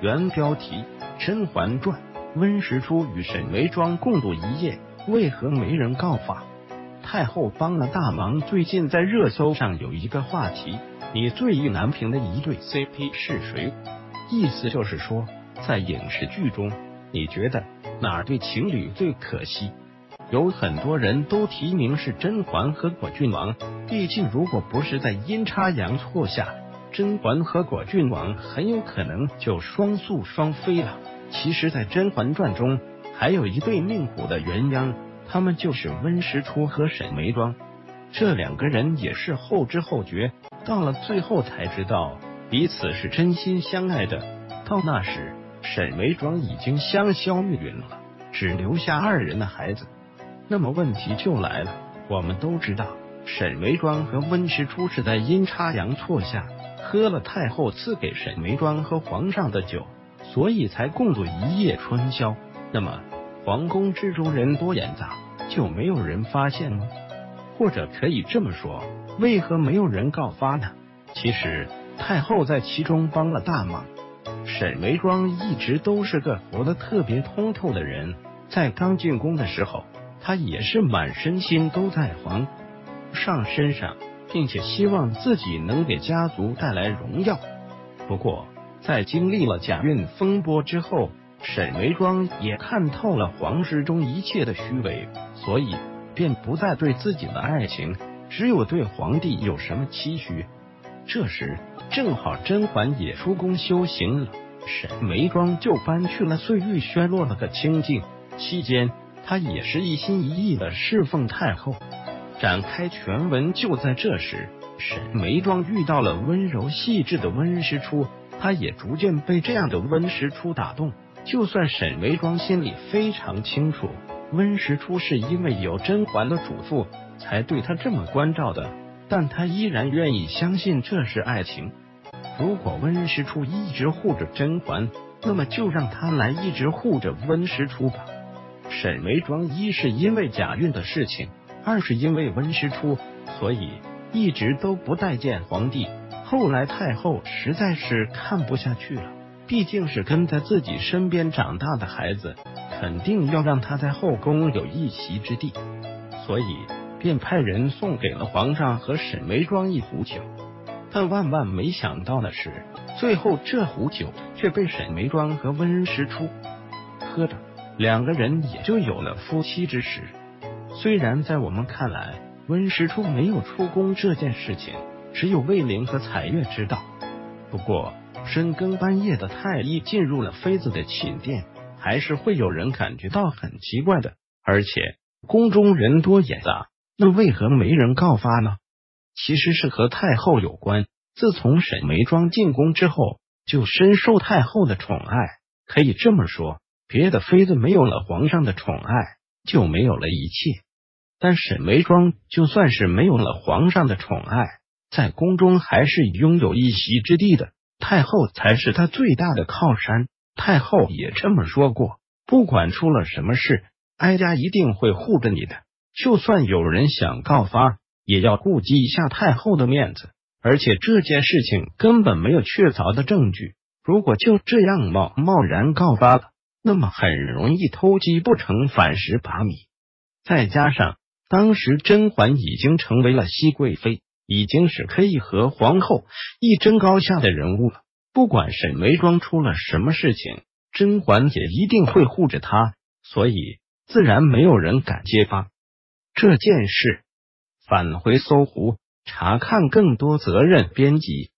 原标题：《甄嬛传》，温实初与沈眉庄共度一夜，为何没人告发？太后帮了大忙。最近在热搜上有一个话题：你最意难平的一对 CP 是谁？意思就是说，在影视剧中，你觉得哪对情侣最可惜？有很多人都提名是甄嬛和果郡王，毕竟如果不是在阴差阳错下。甄嬛和果郡王很有可能就双宿双飞了。其实，在《甄嬛传》中，还有一对命苦的鸳鸯，他们就是温实初和沈眉庄。这两个人也是后知后觉，到了最后才知道彼此是真心相爱的。到那时，沈眉庄已经香消玉殒了，只留下二人的孩子。那么问题就来了，我们都知道，沈眉庄和温实初是在阴差阳错下。喝了太后赐给沈眉庄和皇上的酒，所以才共度一夜春宵。那么皇宫之中人多眼杂，就没有人发现吗？或者可以这么说，为何没有人告发呢？其实太后在其中帮了大忙。沈眉庄一直都是个活得特别通透的人，在刚进宫的时候，她也是满身心都在皇上身上。并且希望自己能给家族带来荣耀。不过，在经历了假孕风波之后，沈眉庄也看透了皇室中一切的虚伪，所以便不再对自己的爱情，只有对皇帝有什么期许。这时，正好甄嬛也出宫修行了，沈眉庄就搬去了碎玉轩落了个清静。期间，她也是一心一意的侍奉太后。展开全文，就在这时，沈眉庄遇到了温柔细致的温实初，他也逐渐被这样的温实初打动。就算沈眉庄心里非常清楚，温实初是因为有甄嬛的嘱咐才对他这么关照的，但他依然愿意相信这是爱情。如果温实初一直护着甄嬛，那么就让他来一直护着温实初吧。沈眉庄一是因为假孕的事情。二是因为温实初，所以一直都不待见皇帝。后来太后实在是看不下去了，毕竟是跟在自己身边长大的孩子，肯定要让他在后宫有一席之地，所以便派人送给了皇上和沈眉庄一壶酒。但万万没想到的是，最后这壶酒却被沈眉庄和温实初喝着，两个人也就有了夫妻之实。虽然在我们看来，温实初没有出宫这件事情，只有魏灵和彩月知道。不过，深更半夜的太医进入了妃子的寝殿，还是会有人感觉到很奇怪的。而且，宫中人多眼杂，那为何没人告发呢？其实是和太后有关。自从沈眉庄进宫之后，就深受太后的宠爱。可以这么说，别的妃子没有了皇上的宠爱，就没有了一切。但沈眉庄就算是没有了皇上的宠爱，在宫中还是拥有一席之地的。太后才是他最大的靠山。太后也这么说过，不管出了什么事，哀家一定会护着你的。就算有人想告发，也要顾及一下太后的面子。而且这件事情根本没有确凿的证据，如果就这样贸贸然告发了，那么很容易偷鸡不成反蚀把米。再加上。当时甄嬛已经成为了熹贵妃，已经是可以和皇后一争高下的人物了。不管沈眉庄出了什么事情，甄嬛也一定会护着她，所以自然没有人敢揭发这件事。返回搜狐查看更多责任编辑。